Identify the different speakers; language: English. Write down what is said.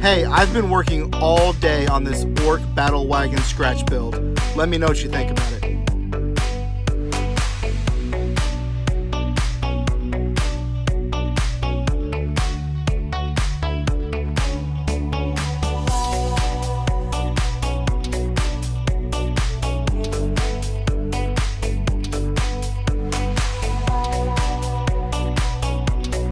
Speaker 1: Hey, I've been working all day on this Ork Battle Wagon scratch build. Let me know what you think about it.